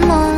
梦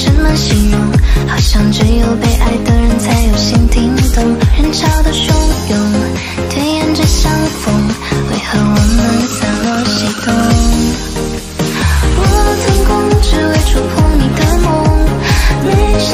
什么形容好像只有被爱的人才有心听懂。人潮的汹涌推演着相逢为何我们散落西东？我腾空只为触碰你的梦没想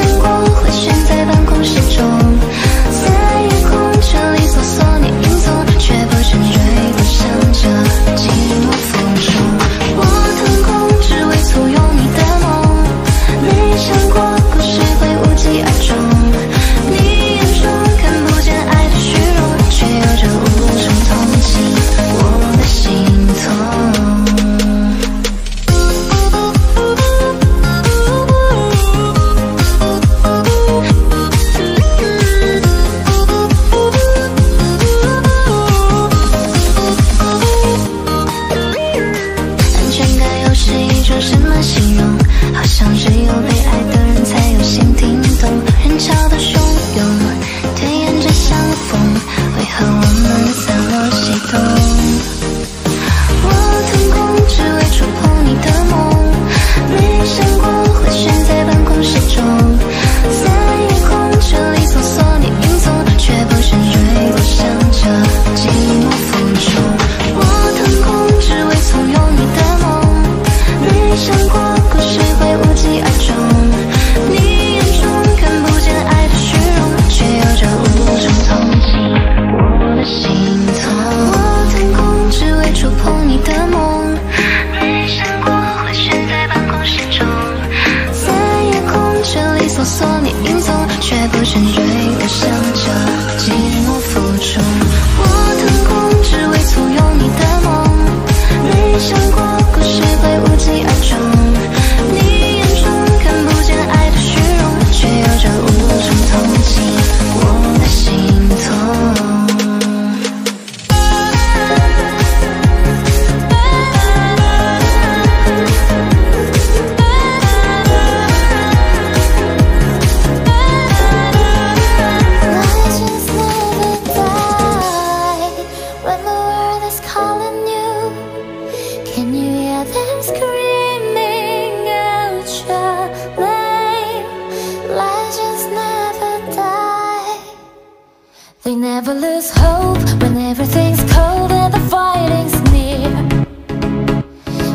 never lose hope when everything's cold and the fighting's near.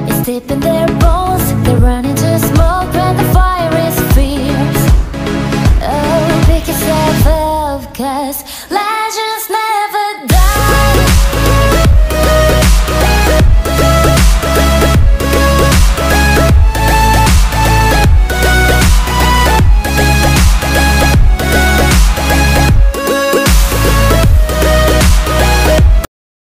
It's deep in their bones, they run into smoke when the fire is fierce. Oh, pick yourself up, cause life.